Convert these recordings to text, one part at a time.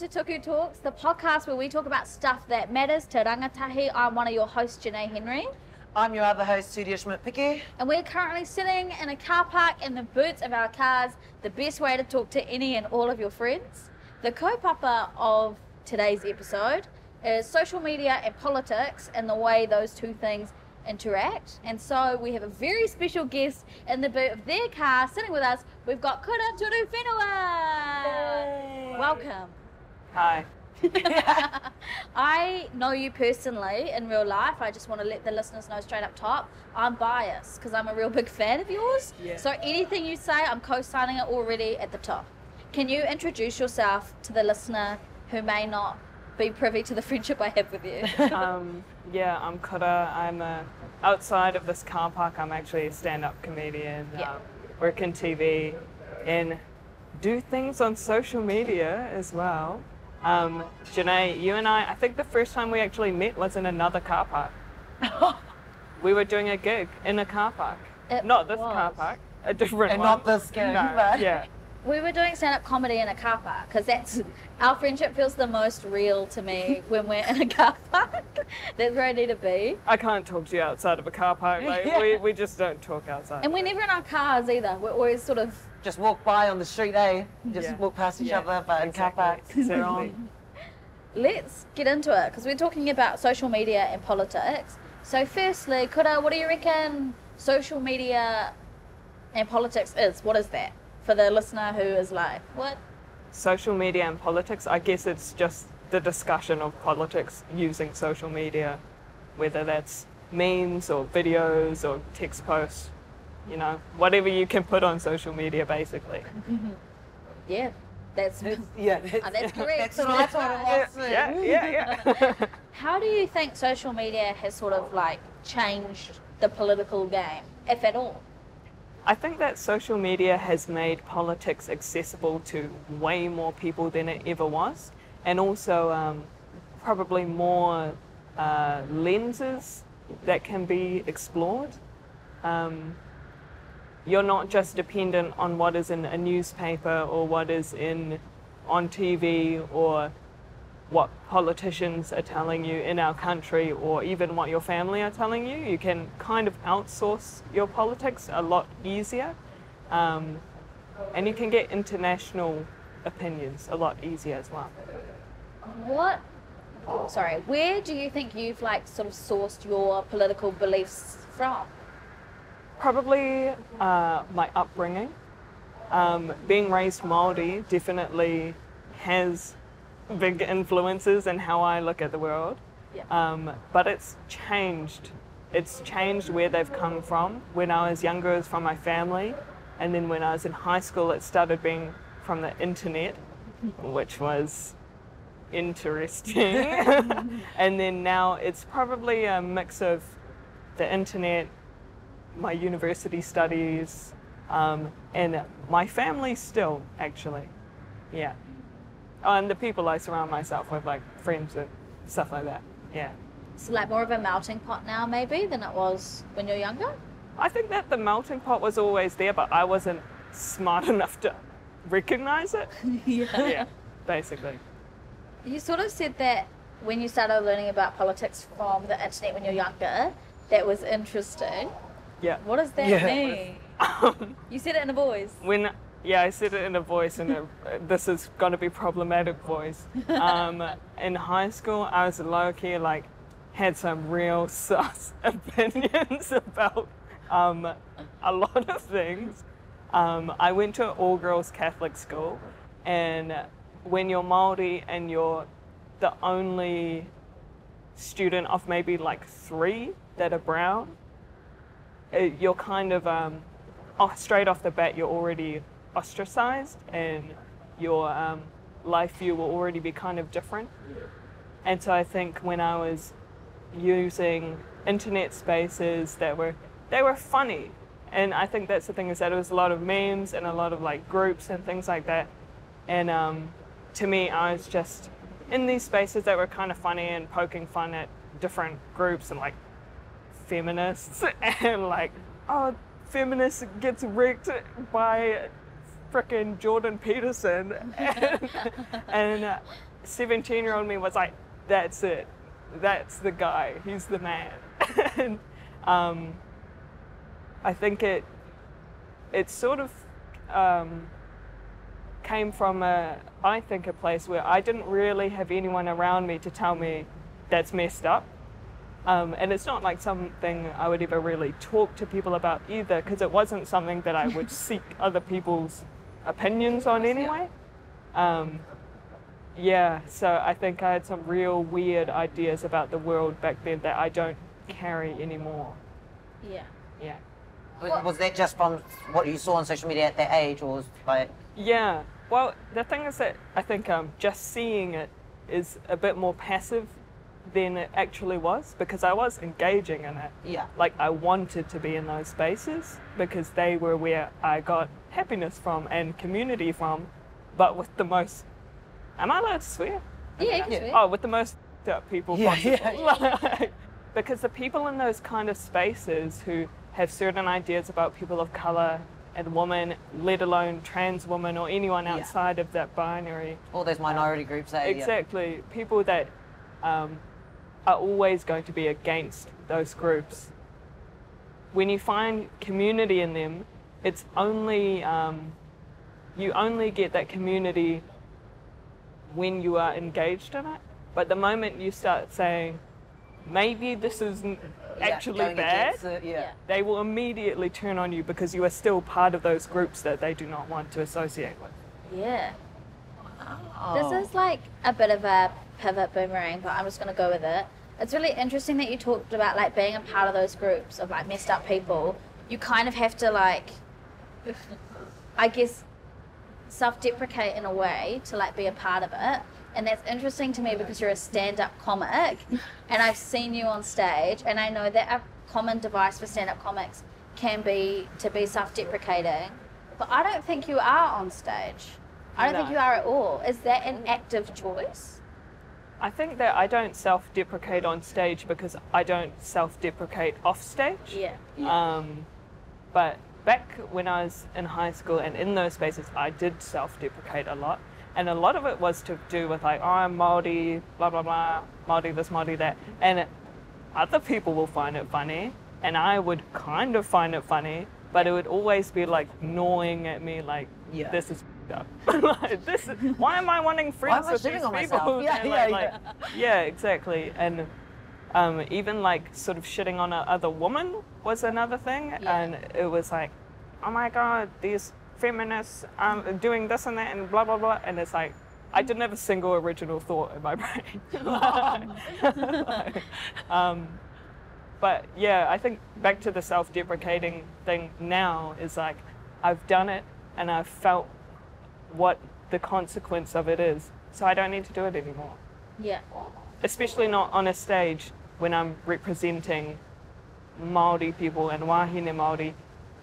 and welcome to Tuku Talks, the podcast where we talk about stuff that matters to rangatahi. I'm one of your hosts, Janaye Henry, I'm your other host, Turia Schmidt-Picky. and we're currently sitting in a car park in the boots of our cars, the best way to talk to any and all of your friends. The kaupapa of today's episode is social media and politics and the way those two things interact. And so we have a very special guest in the boot of their car sitting with us. We've got Kura Turuwhenua. Welcome. Hi. I know you personally in real life. I just want to let the listeners know straight up top. I'm biased because I'm a real big fan of yours. Yeah. So anything you say, I'm co-signing it already at the top. Can you introduce yourself to the listener who may not be privy to the friendship I have with you? um, yeah, I'm Kura. I'm a, outside of this car park. I'm actually a stand-up comedian. Yeah. Um, work in TV and do things on social media as well. Um, Janaye, you and I, I think the first time we actually met was in another car park. we were doing a gig in a car park. It not this car park, a different And one. not this gig, No, but- yeah. We were doing stand-up comedy in a car park because that's our friendship feels the most real to me when we're in a car park. that's where I need to be. I can't talk to you outside of a car park. Like, Yeah. we, we just don't talk outside. And we're never in our cars either. We're always sort of Just walk by on the street, eh? Just Yeah. walk past each Yeah, other, but in car exactly. parks. Exactly. let's get into it because we're talking about social media and politics. So, firstly, Kura, what do you reckon social media and politics is? What is that for the listener who is like, what? social media and politics, I guess it's just the discussion of politics using social media, whether that's memes or videos or text posts, you know, whatever you can put on social media basically. Yeah, that's. Yeah, Oh, that's correct. That's, that's what it was. Yeah, yeah, yeah. How do you think social media has sort of like changed the political game, if at all? I think that social media has made politics accessible to way more people than it ever was, and also um, probably more uh, lenses that can be explored. Um, you're not just dependent on what is in a newspaper or what is in on TV or what politicians are telling you in our country or even what your family are telling you. You can kind of outsource your politics a lot easier. Um, and you can get international opinions a lot easier as well. What? Sorry, where do you think you've like sort of sourced your political beliefs from? Probably uh, my upbringing. Um, being raised Māori definitely has big influences in how I look at the world. Yeah. Um, but it's changed. It's changed where they've come from. When I was younger, it was from my family. And then when I was in high school, it started being from the internet, which was interesting. and then now it's probably a mix of the internet, my university studies, um, and my family still, actually. Yeah. Oh, and the people I surround myself with, like friends and stuff like that. Yeah. It's like more of a melting pot now, maybe, than it was when you're younger. I think that the melting pot was always there, but I wasn't smart enough to recognize it. yeah, basically. You sort of said that when you started learning about politics from the internet when you're younger, that was interesting. Yeah. What does that Yeah. mean? Um, you said it in a voice. when yeah, I said it in a voice, and it, this is going to be problematic voice. Um, in high school, I was low key like had some real sus opinions about um, a lot of things. Um, I went to an all girls Catholic school, and when you're Maori and you're the only student of maybe like three that are brown, it, you're kind of um, off, straight off the bat you're already ostracized and your um, life view will already be kind of different. And so i think when i was using internet spaces that were they were funny. And i think that's the thing is that it was a lot of memes and a lot of like groups and things like that. And um, to me i was just in these spaces that were kind of funny and poking fun at different groups and like feminists and like oh feminist gets rigged by frickin' Jordan Peterson. And, and uh, 17 year old me was like, that's it. That's the guy. He's the man. and um, I think it, it sort of um, came from a, I think, a place where I didn't really have anyone around me to tell me that's messed up. Um, and it's not like something I would ever really talk to people about either, because it wasn't something that I would seek other people's opinions on anyway. Um, yeah, so I think I had some real weird ideas about the world back then that I don't carry anymore. Yeah. Yeah. Was- Was that just from what you saw on social media at that age, or was like, Yeah. Well, the thing is that I think um, just seeing it is a bit more passive than it actually was because I was engaging in it. yeah, Like I wanted to be in those spaces because they were where I got happiness from and community from, but with the most. Am I allowed to swear? Yeah, you can Yeah. swear. Oh, with the most up people Yeah, possible. yeah, Like, because the people in those kind of spaces who have certain ideas about people of color and women, let alone trans women or anyone Yeah. outside of that binary, all those minority groups. eh, yeah. exactly, people that um, are always going to be against those groups. When you find community in them, it's only um, you only get that community when you are engaged in it. But the moment you start saying, maybe this is n- Yeah, actually going bad, it, yeah. Yeah. they will immediately turn on you because you are still part of those groups that they do not want to associate with. Yeah. Oh. This is like a bit of a pivot boomerang, but I'm just going to go with it. It's really interesting that you talked about like being a part of those groups of like messed up people. You kind of have to like, I guess, self-deprecate in a way to like be a part of it. And that's interesting to me because you're a stand-up comic, and I've seen you on stage, and I know that a common device for stand-up comics can be to be self-deprecating, but I don't think you are on stage. I don't think you are at all. Is that an active choice? I think that I don't self deprecate on stage because I don't self deprecate off stage. Yeah. Um, but back when I was in high school and in those spaces, I did self deprecate a lot. And a lot of it was to do with like, oh, I'm Māori, blah, blah, blah, Māori this, Māori that. And other people will find it funny. And I would kind of find it funny, but it would always be like gnawing at me, like, Yeah. this is f***ed up. like, this is, why am I wanting friends with these people? myself? Yeah, And, yeah, like, like, yeah, exactly. And um, even like sort of shitting on a other woman was another thing. Yeah. And it was like, oh my God, these feminists um, doing this and that and blah, blah, blah. And it's like, I didn't have a single original thought in my brain. Like, um, but yeah, I think back to the self deprecating thing now is like, I've done it and I've felt what the consequence of it is. So I don't need to do it anymore Yeah. especially not on a stage when I'm representing Maori people and Wahine Maori,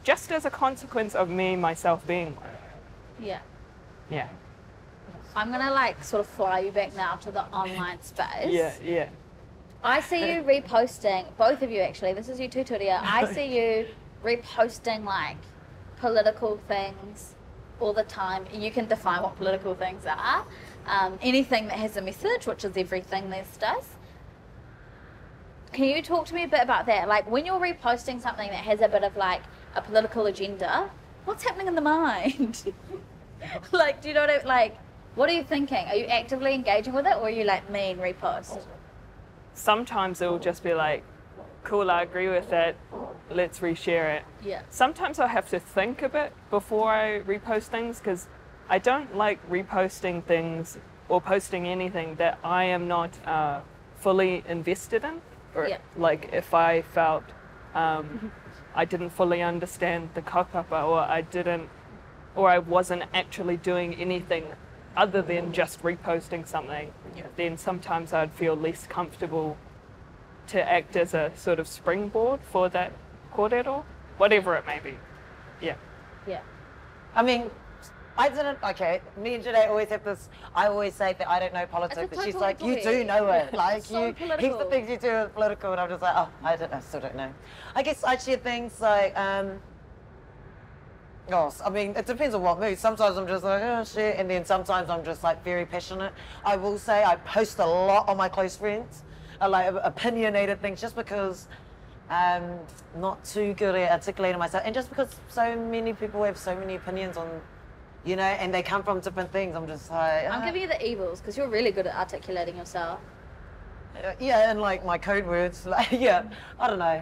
just as a consequence of me myself being one. Yeah. Yeah, I'm gonna like sort of fly you back now to the online space. yeah, yeah. I see you reposting, both of you actually, this is you too, Turia. I see you reposting like political things all the time. You can define what political things are. Um, anything that has a message, which is everything this does. Can you talk to me a bit about that? Like when you're reposting something that has a bit of like a political agenda, what's happening in the mind? like, do you know what I, mean? like? What are you thinking? Are you actively engaging with it, or are you like mean repost? Sometimes it will just be like, cool, I agree with that, let's reshare it. Yeah. Sometimes I have to think a bit before I repost things because I don't like reposting things or posting anything that I am not uh, fully invested in. Or Yeah. like if I felt um, I didn't fully understand the kaupapa or I didn't, or I wasn't actually doing anything other than just reposting something, yeah. then sometimes I'd feel less comfortable to act as a sort of springboard for that kōrero, whatever it may be. Yeah. Yeah. I mean, I didn't. Okay, me and Janaye always have this. I always say that I don't know politics, but she's like, you do know it. Like So you, here's the political. things you do with political, and I'm just like, oh, I don't. I still don't know. I guess I share things like, um, Oh, I mean, it depends on what mood. Sometimes I'm just like, oh shit, and then sometimes I'm just like very passionate. I will say I post a lot on my close friends, uh, like opinionated things, just because I'm not too good at articulating myself, and just because so many people have so many opinions on, you know, and they come from different things. I'm just like, I'm ah. giving you the evils because you're really good at articulating yourself. Uh, yeah, and like my code words, like yeah, I don't know.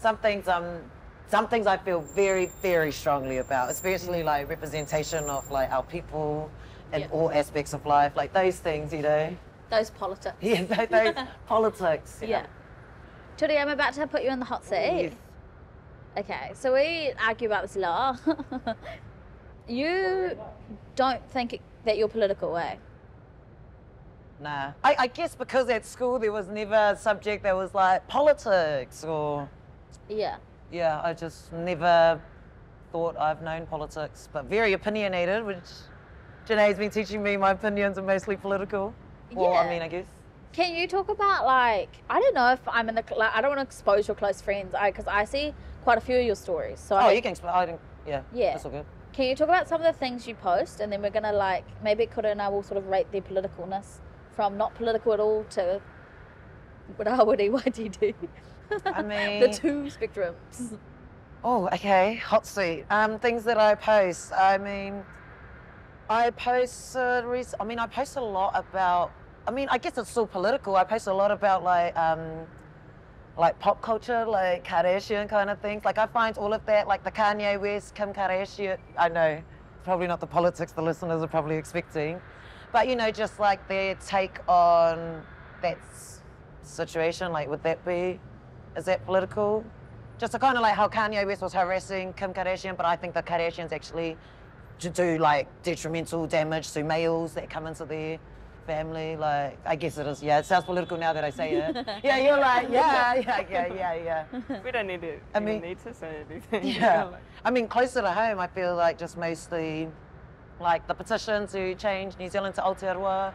Some things um, some things I feel very, very strongly about, especially like representation of like our people in Yeah. all aspects of life, like those things, you know. Those politics. Yeah, those, those politics. Yeah. Judy, I'm about to put you in the hot seat. Yes. Okay, so we argue about this a lot. you don't think that you're political, eh? Nah. I, I guess because at school there was never a subject that was like politics or Yeah. yeah, I just never thought I've known politics, but very opinionated, which Janaye's been teaching me my opinions are mostly political. Well, I mean, I guess. Can you talk about like I don't know if I'm in the like, I don't want to expose your close friends because I, see quite a few of your stories. So Oh, I, you can explain. I didn't. Yeah. Yeah. That's all good. can you talk about some of the things you post and then we're gonna like maybe Kura and I will sort of rate their politicalness from not political at all to what are Rawiri Waititi. I mean the two spectrums. Oh, okay. Hot seat. Um, things that I post. I mean, I post. Uh, I mean, I post a lot about. I mean, I guess it's still political. I post a lot about like, um, like pop culture, like Kardashian kind of things. Like I find all of that, like the Kanye West, Kim Kardashian. I know, probably not the politics the listeners are probably expecting, but you know, just like their take on that situation. Like, would that be? Is that political? Just to kind of like how Kanye West was harassing Kim Kardashian, but I think the Kardashians actually do like detrimental damage to males that come into their family. Like, I guess it is. Yeah, it sounds political now that I say it. yeah, you're like, yeah, yeah, yeah, yeah, yeah. We don't need to I mean- need to say anything. Yeah. I mean, closer to home, I feel like just mostly like the petition to change New Zealand to Aotearoa.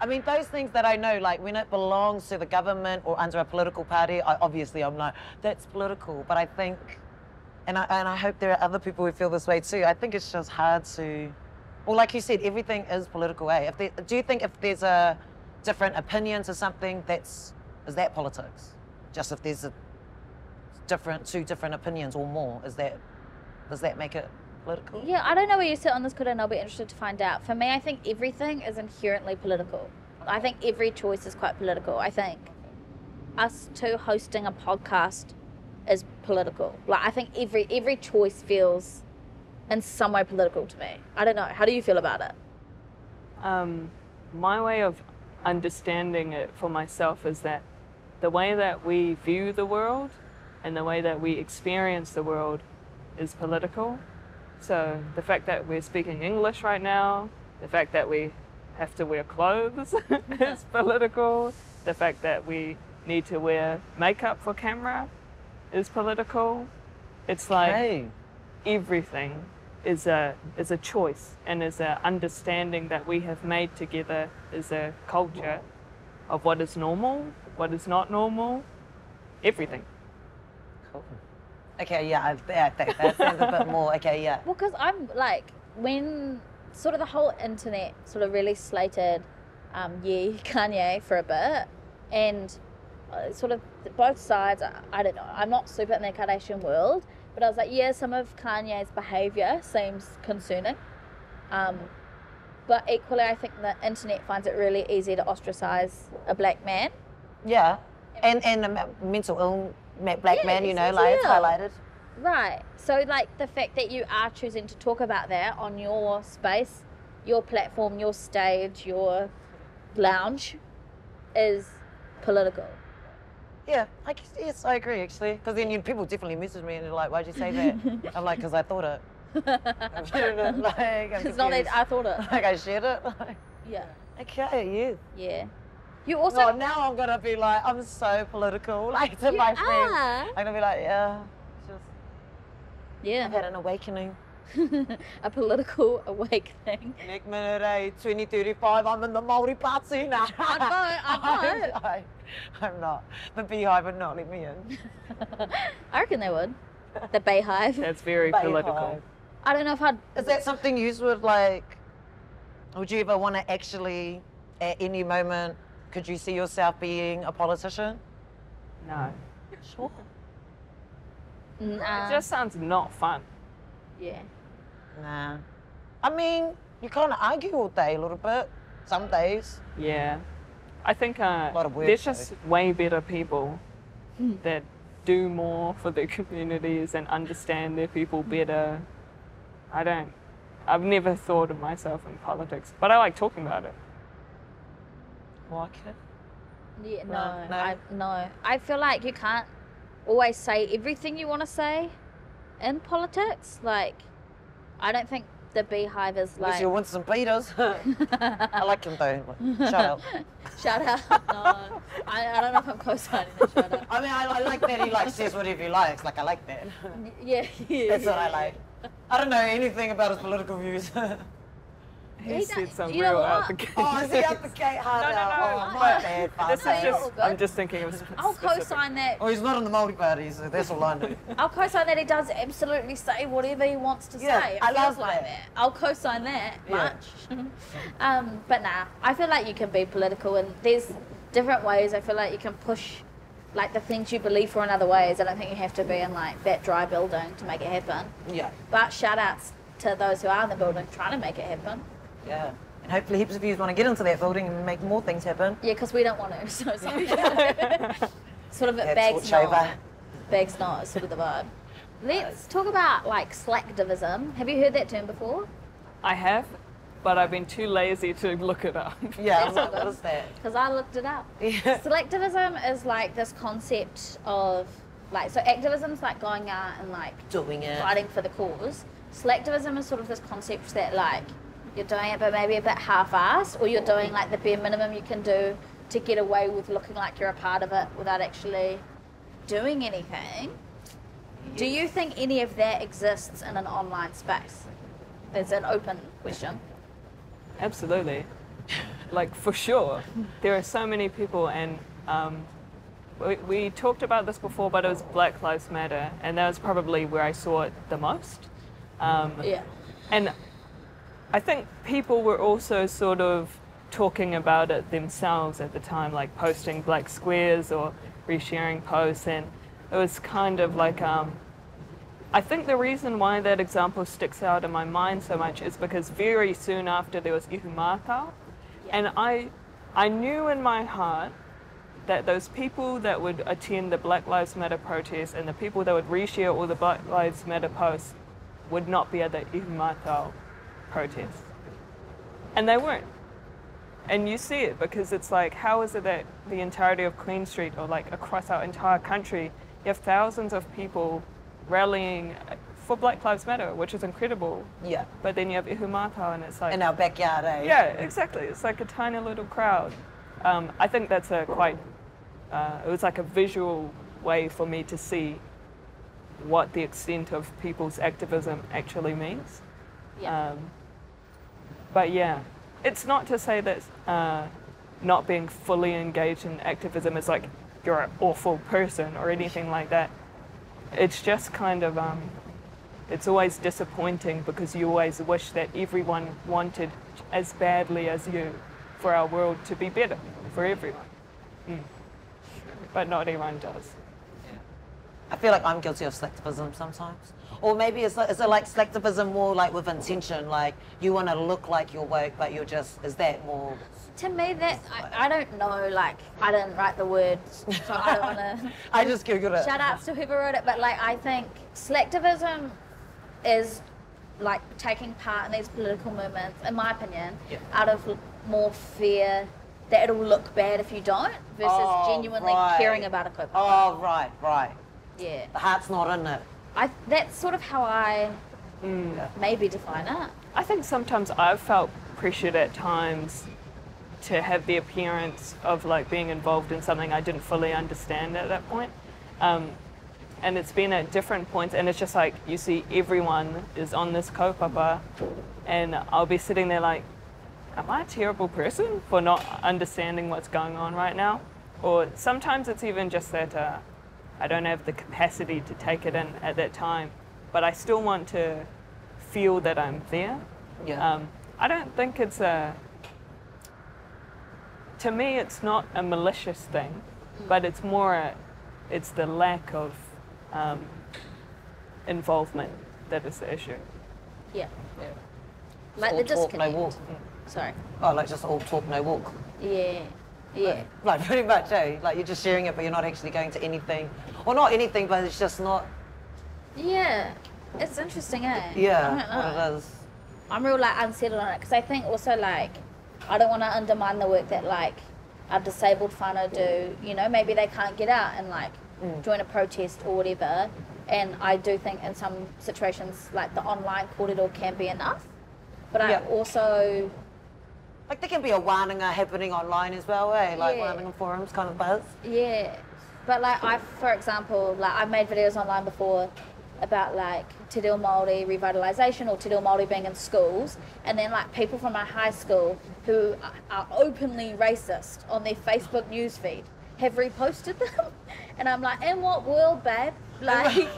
I mean, those things that I know, like when it belongs to the government or under a political party, I, obviously I'm like, that's political. But I think, and I, and I hope there are other people who feel this way too, I think it's just hard to, well, like you said, everything is political, eh? If there, do you think if there's a different opinion to something, that's, is that politics? Just if there's a different, two different opinions or more, is that, does that make it political? Yeah, I don't know where you sit on this, Kura, and I'll be interested to find out. For me, I think everything is inherently political. I think every choice is quite political. I think us two hosting a podcast is political. Like I think every every choice feels in some way political to me. I don't know. How do you feel about it? um, my way of understanding it for myself is that the way that we view the world and the way that we experience the world is political. So the fact that we're speaking English right now, the fact that we have to wear clothes is political. The fact that we need to wear makeup for camera is political. It's like Hey. everything is a is a choice and is a understanding that we have made together as a culture of what is normal, what is not normal, everything. Cool. Okay, yeah, I, yeah that, that sounds a bit more. Okay, yeah. Well, because I'm like, when sort of the whole internet sort of really slated um, yeah, Kanye for a bit, and uh, sort of both sides, I, I don't know, I'm not super in the Kardashian world, but I was like, yeah, some of Kanye's behavior seems concerning. Um, but equally, I think the internet finds it really easy to ostracize a black man. Yeah. And and a mental ill black Yeah, man, you know, like it's highlighted. Right. So, like, the fact that you are choosing to talk about that on your space, your platform, your stage, your lounge is political. Yeah, I guess, yes, I agree actually. Because then you, people definitely message me and they're like, why'd you say that? I'm like, because I thought it. Like, I'm It's not that. I thought it. Like I shared it. Like, Yeah. okay, yeah. Yeah. You also. So now I'm gonna be like, I'm so political, like to You my friends. are. I'm gonna be like, yeah, just Yeah. I've had an awakening. a political awakening. Next minute, eh, 2035, I'm in the Māori party now. I'd vote, I'd vote. I'm, I'm not. The beehive would not let me in. I reckon they would. The beehive. That's very Beehive. political. I don't know if I'd. Is that something you would like? Would you ever want to actually, at any moment, could you see yourself being a politician? No. Sure. Nah, It just sounds not fun. yeah. Nah. I mean, you kind of argue all day a little bit. Some days. Yeah. I think uh, lot of work, there's though. just way better people that do more for their communities and understand their people better. I don't. I've never thought of myself in politics, but I like talking about it. Like it? Yeah, no, No, no. I no. I feel like you can't always say everything you want to say in politics. Like, I don't think the beehive is Unless like. you're Winston Peters. I like him though. Shout out. Shout out. No, I, I don't know if I'm co-signing that. Shut up. I mean, I, I like that he like says whatever he likes. Like I like that. Yeah, yeah. That's what I yeah. like. I don't know anything about his political views. He He said don't- some real out what? the gate. oh, is he out the gate hard No, no, no. Oh, I- my bad. This is No, Father. you're just. all good. I'm just thinking of. sp- I'll co-sign that. Oh, he's not in the multi party, so that's all I know. I'll co-sign that he does absolutely say whatever he wants to Yeah, say. It I feels love like that. that. I'll co-sign that Yeah. much. um, but nah, I feel like you can be political, and there's different ways. I feel like you can push like the things you believe for in other ways. I don't think you have to be in like that dry building to make it happen. Yeah, But shout outs to those who are in the building trying to make it happen. Yeah. And hopefully heaps of you want to get into that building and make more things happen. Yeah, because we don't want to. So sorry. sort of it Yeah, bags torch over. not. Bags not is sort of the vibe. Let's talk about like slacktivism. Have you heard that term before? I have, but I've been too lazy to look it up. Yeah, That's what, all good. that? Because I looked it up. Yeah. Slacktivism is like this concept of like so activism's like going out and like Doing it. fighting for the cause. Slacktivism is sort of this concept that like you're doing it but maybe a bit half-assed or you're doing like the bare minimum you can do to get away with looking like you're a part of it without actually doing anything. Do you think any of that exists in an online space? It's an open question. Absolutely. Like, for sure. There are so many people, and um, we, we talked about this before, but it was Black Lives Matter, and that was probably where I saw it the most. Um, Yeah. and I think people were also sort of talking about it themselves at the time, like posting black squares or resharing posts, and it was kind of like um, I think the reason why that example sticks out in my mind so much is because very soon after there was Ihumātao, and I, I knew in my heart that those people that would attend the Black Lives Matter protests and the people that would reshare all the Black Lives Matter posts would not be at the Ihumātao protests. And they weren't. And you see it because it's like, how is it that the entirety of Queen Street or like across our entire country, you have thousands of people rallying for Black Lives Matter, which is incredible. Yeah. But then you have Ihumātao and it's like, In our backyard, eh? yeah, exactly. It's like a tiny little crowd. Um, I think that's a quite, uh, it was like a visual way for me to see what the extent of people's activism actually means. Yeah. Um, but yeah, it's not to say that uh, not being fully engaged in activism is like you're an awful person or anything like that. It's just kind of, um, it's always disappointing because you always wish that everyone wanted as badly as you for our world to be better for everyone. Mm. But not everyone does. I feel like I'm guilty of slacktivism sometimes. Or maybe it's like, is it like slacktivism more like with intention? Like you want to look like you're woke, but you're just, is that more? To me, that I, I don't know. Like, I didn't write the words, so I don't want to. I just Googled it. Shout outs to whoever wrote it, but like, I think slacktivism is like taking part in these political movements, in my opinion, Yeah. out of more fear that it'll look bad if you don't, versus Oh, genuinely right. caring about a coping. Oh, right, right. Yeah, The heart's not in it. I that's sort of how I Mm. maybe define it. I think sometimes I've felt pressured at times to have the appearance of like being involved in something I didn't fully understand at that point. Um, and it's been at different points, and it's just like you see everyone is on this kaupapa, and I'll be sitting there like, am I a terrible person for not understanding what's going on right now? Or sometimes it's even just that uh, I don't have the capacity to take it in at that time, but I still want to feel that I'm there. Yeah. Um, I don't think it's a. To me, it's not a malicious thing, but it's more a, it's the lack of um, involvement that is the issue. Yeah. yeah. Like all the talk, no walk. Sorry. Oh, like just all talk, no walk. Yeah. Yeah. Like pretty much, eh? Like you're just sharing it, but you're not actually going to anything, or not anything, but it's just not. Yeah. It's interesting, eh? I Yeah, don't what know. it is. I'm real like unsettled on it because I think also like I don't want to undermine the work that like our disabled whānau do. You know, maybe they can't get out and like Mm. join a protest or whatever. And I do think in some situations like the online kōrero can be enough. But I also Like there can be a wānanga happening online as well, eh? Like Yeah. wānanga forums kind of buzz. Yeah, but like I, for example, like I've made videos online before about like Te Reo Māori revitalisation or Te Reo Māori being in schools, and then like people from my high school who are openly racist on their Facebook newsfeed have reposted them, and I'm like, in what world, babe? Like,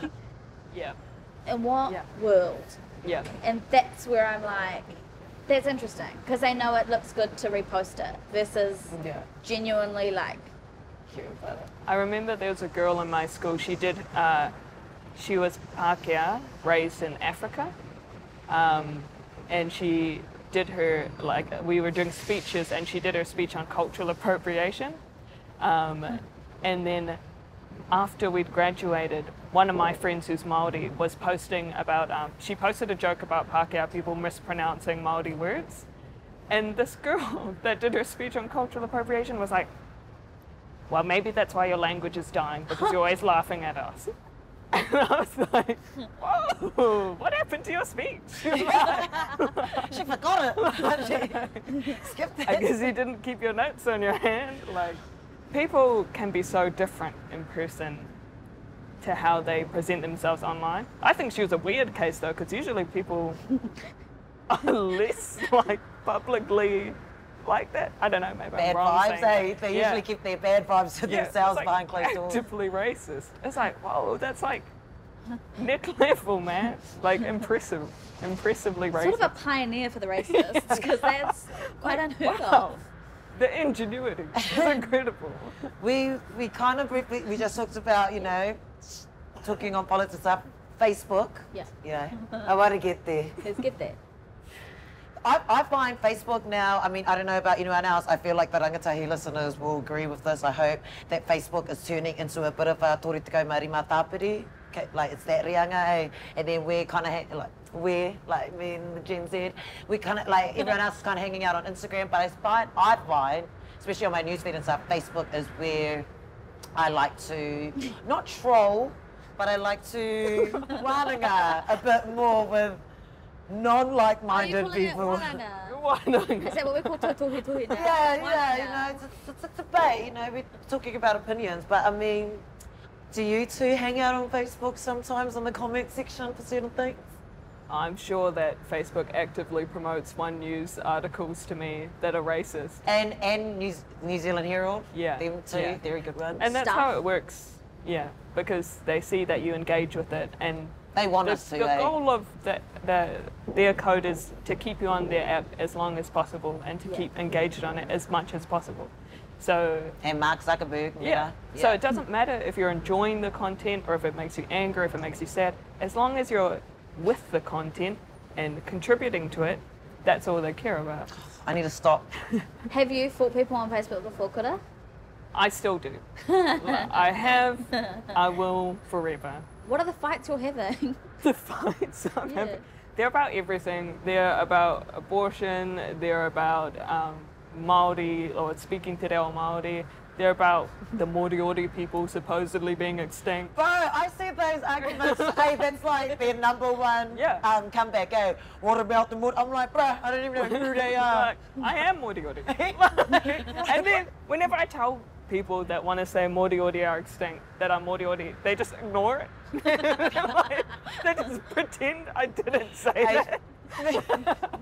Yeah. in what Yeah. world? Yeah. And that's where I'm like, that's interesting because they know it looks good to repost it versus Yeah. genuinely like I remember there was a girl in my school. She did. Uh, she was Pākehā, raised in Africa, um, and she did her like we were doing speeches, and she did her speech on cultural appropriation. Um, and then after we'd graduated, one of my friends who's Maori was posting about. Um, she posted a joke about Pākehā people mispronouncing Maori words, and this girl that did her speech on cultural appropriation was like, well, maybe that's why your language is dying because you're always laughing at us. And I was like, whoa, what happened to your speech? She forgot it. she skipped I guess you didn't keep your notes on your hand. Like, people can be so different in person to how they present themselves online. I think she was a weird case though, because usually people are less like publicly like that. I don't know, maybe Bad I'm wrong vibes, saying eh? They Yeah. usually keep their bad vibes to Yeah, it's themselves like behind closed doors. actively racist. It's like, whoa, that's like next level, man. Like impressive, impressively racist. sort of a pioneer for the racists because that's quite unheard wow. of. The ingenuity is incredible. We we kind of briefly we just talked about you know talking on politics up Facebook. Yeah, You know, I want to get there. let's get there. I, I find Facebook now, I mean, I don't know about anyone else, I feel like the Rangatahi listeners will agree with this. I hope that Facebook is turning into a bit of a Toritiko Marima Tāpiri. Okay, like it's that rianga, eh? And then we're kind of, ha- like, we're, like me and the Gen Z, we kind of, like, everyone else is kind of hanging out on Instagram. But I find, I find, especially on my newsfeed and stuff, Facebook is where I like to, not troll, but I like to wānanga a bit more with non-like-minded calling it people. wānanga? Why not? Is that what we call totohi tohi now? Yeah, yeah, you know, it's, it's, it's a debate, you know, we're talking about opinions, but I mean, do you two hang out on Facebook sometimes in the comment section for certain things? I'm sure that Facebook actively promotes one news articles to me that are racist. And and New, New Zealand Herald, Yeah, them two, yeah. they're good ones. And that's Stuff. how it works. Yeah, because they see that you engage with it and they want the, us to, the eh? goal of the, the, their code is to keep you on their app as long as possible and to Yeah. keep engaged on it as much as possible. So And Mark Zuckerberg, yeah. yeah. So it doesn't matter if you're enjoying the content or if it makes you angry, if it makes you sad. As long as you're with the content and contributing to it, that's all they care about. I need to stop. Have you fought people on Facebook before, Kura? I still do. I have, I will forever. What are the fights you're having? The fights I'm Yeah. having, they're about everything. They're about abortion, they're about um, Māori or speaking te reo Māori. They're about the Moriori people supposedly being extinct. Bro, I see those arguments. hey, that's like their number one Yeah. um, comeback. Oh, what about the Mor? I'm like, bro, I don't even know who they are. Like, I am Moriori. and then whenever I tell people that want to say Moriori are extinct, that I'm Moriori, they just ignore it. like, they just pretend I didn't say Hey. that.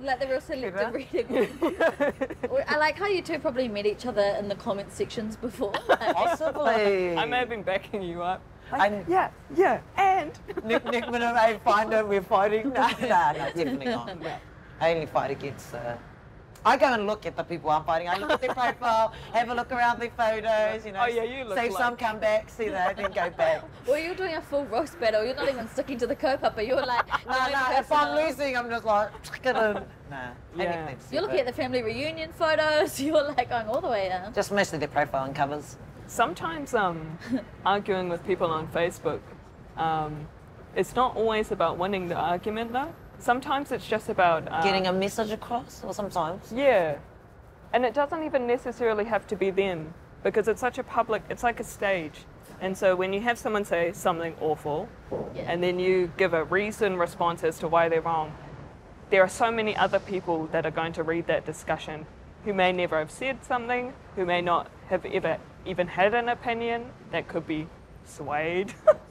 Like the real selective Kura? reading. Or I like how you two probably met each other in the comment sections before. Possibly. I may have been backing you up. I'm yeah, yeah, and Nick, Nick Minam, I find that we're fighting. Nah, nah, nah, definitely not. I only fight against. Uh, I go and look at the people I'm fighting. I look at their profile, have a look around their photos, you know, Oh, yeah, you look save some come back, see know, then go back. Well, you're doing a full roast battle. You're not even sticking to the kaupapa. You're like, No, going no, if I'm personal. losing, I'm just like, chuck it in. Nah, Yeah. anything You're looking at the family reunion photos. You're like going all the way in. Just mostly their profile and covers. sometimes um, arguing with people on Facebook, um, it's not always about winning the argument though. Sometimes it's just about um, Getting a message across, or sometimes. Yeah. And it doesn't even necessarily have to be them because it's such a public, it's like a stage. And so when you have someone say something awful Yeah. and then you give a reasoned response as to why they're wrong, there are so many other people that are going to read that discussion who may never have said something, who may not have ever even had an opinion that could be swayed.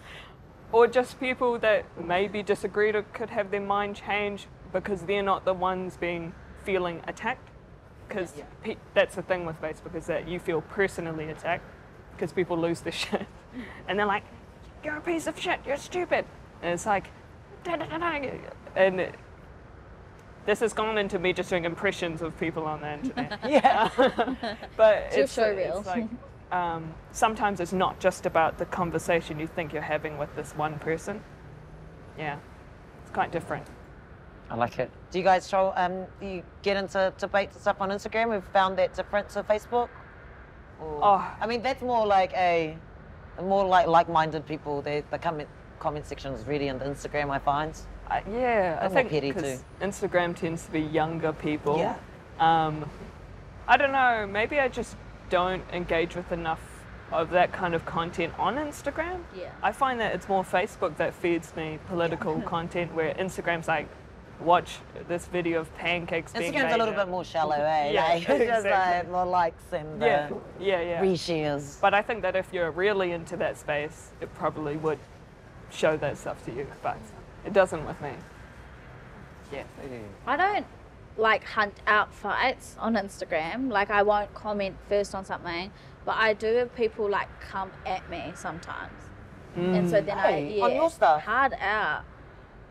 or just people that maybe disagreed or could have their mind changed because they're not the ones being feeling attacked. Because Yeah. pe- that's the thing with Facebook is that you feel personally attacked because people lose their shit, and they're like, "You're a piece of shit. You're stupid," and it's like, "Da, da, da, da," and it- this has gone into me just doing impressions of people on the internet. Yeah. but It's your it's, show it's reel. like um, sometimes it's not just about the conversation you think you're having with this one person. Yeah, it's quite different. I like it. Do you guys show, um, you get into debates and stuff on Instagram? We've found that different to Facebook? Or- Oh. I mean, that's more like a, more like like-minded people. They, the comment, comment section is really on the Instagram, I find. Uh, yeah, I I'm more think petty 'cause too. Instagram tends to be younger people. Yeah. Um, I don't know. Maybe I just don't engage with enough of that kind of content on Instagram. Yeah. I find that it's more Facebook that feeds me political content, where Instagram's like, watch this video of pancakes being Instagram's a little bit more shallow, eh? Yeah, Like, it's just like the likes and the Yeah, yeah, yeah. reshares. But I think that if you're really into that space, it probably would show that stuff to you. But it doesn't with me. Yeah. I don't like hunt out fights on Instagram. Like I won't comment first on something, but I do have people like come at me sometimes, and so hmm. then Hey, I on yeah your stuff? hard out,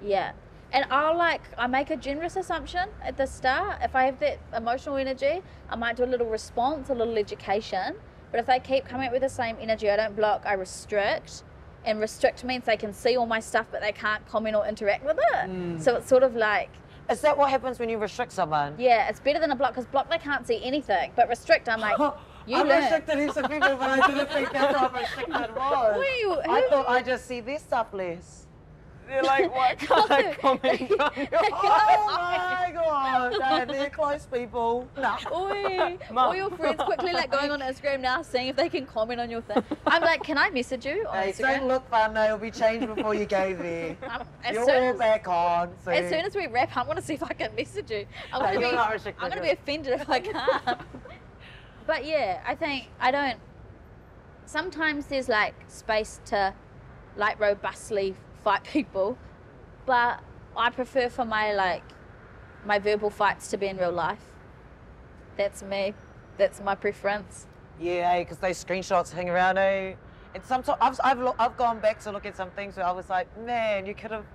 yeah. And I'll like I make a generous assumption at the start. If I have that emotional energy, I might do a little response, a little education. But if they keep coming up with the same energy, I don't block. I restrict. And restrict means they can see all my stuff, but they can't comment or interact with it. Hmm. So it's sort of like Is that what happens when you restrict someone? yeah, it's better than a block because block they can't see anything. But restrict, I'm like, you I've learn. restricted heaps of people, but I didn't think that's what restricted was. Wait, who- I thought I just see this stuff less. They're like, why can't I comment on your Oh my god, they're close people. Oi, all your friends quickly like going on Instagram now, seeing if they can comment on your thing. I'm like, can I message you on Hey, Instagram? don't look fun, they'll be changed before you go there. Um, You're soon all as, back on. So. as soon as we wrap, I'm gonna see if I can message you. I'm gonna you're be, I'm gonna be offended if I can't. but yeah, I think I don't. Sometimes there's like space to, like robustly fight people, but I prefer for my like, my verbal fights to be in real life. That's me. That's my preference. Yeah, because those screenshots hang around. Eh? And sometimes I've, I've, lo- I've gone back to look at some things where I was like, man, you could have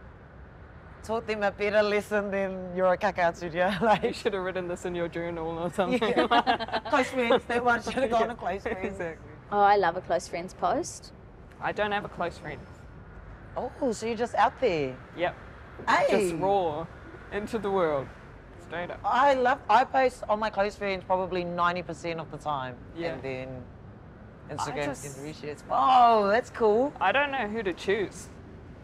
taught them a better lesson than you're a kakatsu, yeah? You should have written this in your journal or something. yeah. close friends, that one should have gone to close friends. exactly. Oh, I love a close friends post. I don't have a close friend. Oh, so you're just out there. Yep. Hey. Just raw into the world. Straight up. I love, I post on my close friends probably 90% of the time. Yeah. And then Instagram just- is reshoots. Oh, that's cool. I don't know who to choose.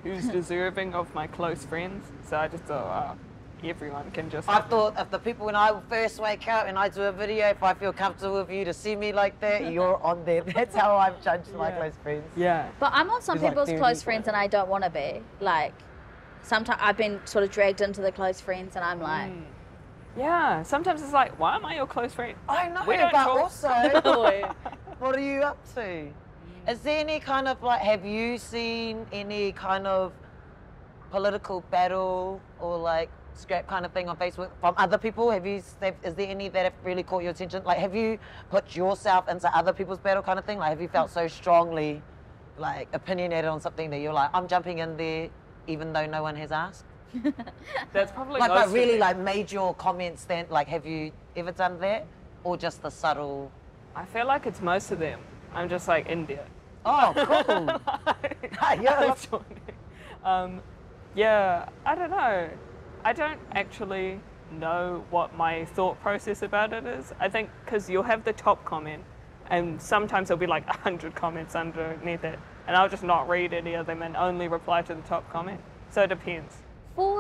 Who's deserving of my close friends? So I just thought, oh, everyone can just. I thought if the people when I first wake up and I do a video, if I feel comfortable with you to see me like that, you're on there. That's how I've judged my Yeah. close friends. Yeah. But I'm on some It's like people's theory close friends and I don't want to be. Like, sometimes I've been sort of dragged into the close friends and I'm like, Mm. Yeah. Sometimes it's like, why am I your close friend? I know, We don't talk. also, what are you up to? Is there any kind of like, have you seen any kind of political battle or like scrap kind of thing on Facebook from other people? Have you, is there any that have really caught your attention? Like, have you put yourself into other people's battle kind of thing? Like, have you felt so strongly like opinionated on something that you're like, I'm jumping in there even though no one has asked? That's probably Like, but really like, made your comments then, like, have you ever done that? Or just the subtle, I feel like it's most of them. I'm just like India. oh, cool. yeah, um, yeah, I don't know. I don't actually know what my thought process about it is. I think because you'll have the top comment, and sometimes there'll be like a hundred comments underneath it, and I'll just not read any of them and only reply to the top comment. So it depends. For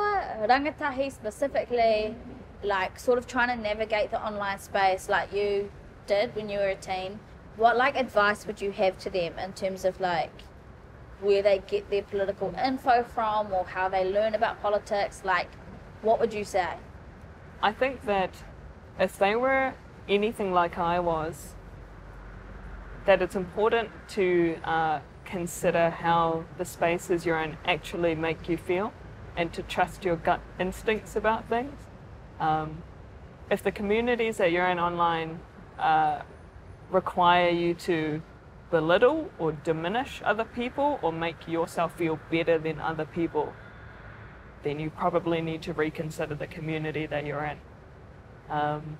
rangatahi specifically, like sort of trying to navigate the online space like you did when you were a teen, what like advice would you have to them in terms of like where they get their political info from or how they learn about politics? Like, what would you say? I think that if they were anything like I was, that it's important to uh, consider how the spaces you're in actually make you feel and to trust your gut instincts about things. Um, if the communities that you're in online uh, require you to belittle or diminish other people or make yourself feel better than other people, then you probably need to reconsider the community that you're in. Um,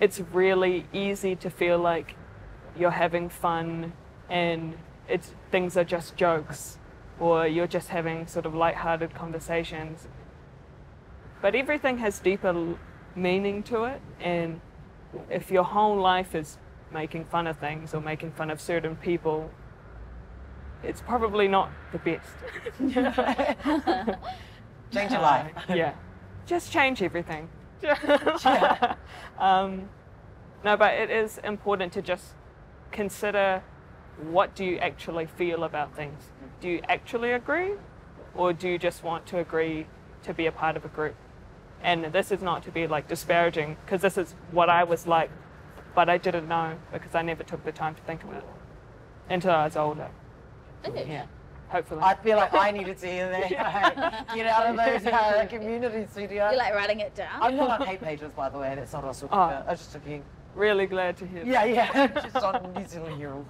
it's really easy to feel like you're having fun and it's things are just jokes or you're just having sort of light-hearted conversations. But everything has deeper meaning to it and if your whole life is making fun of things or making fun of certain people, it's probably not the best. change your life. yeah. Just change everything. um, no, but it is important to just consider what do you actually feel about things. Do you actually agree, or do you just want to agree to be a part of a group? And this is not to be like disparaging, because this is what I was like, but I didn't know because I never took the time to think about it until I was older. Yeah, hopefully. I feel like I needed to hear that. Get out of those uh, community studio. You're like writing it down. I'm not on hate pages, by the way. That's not what I was talking Oh. about. I was just talking. really glad to hear. Yeah, yeah. just on New Zealand Herald.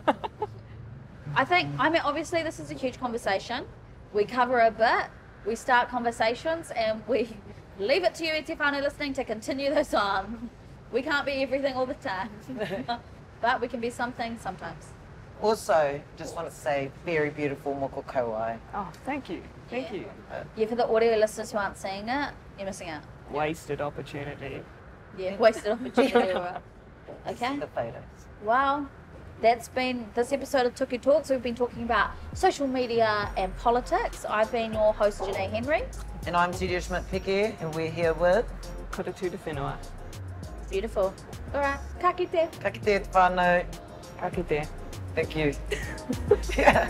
I think, I mean, obviously, this is a huge conversation. We cover a bit, we start conversations, and we leave it to you, Te whānau listening, to continue this on. We can't be everything all the time, but we can be something sometimes. Also, just want to say, very beautiful moko kauae. Oh, thank you. Thank you. Yeah, for the audio listeners who aren't seeing it, you're missing out. Wasted opportunity. Yeah, wasted opportunity. okay. The photos. Well, that's been this episode of Tuku Talks. We've been talking about social media and politics. I've been your host, Janaye Henry. And I'm Turia Schmidt-Piquet, and we're here with Kura Turuwhenua. Beautiful. All right, ka kite. Ka kite te whānau. Ka kite. Thank you. yeah.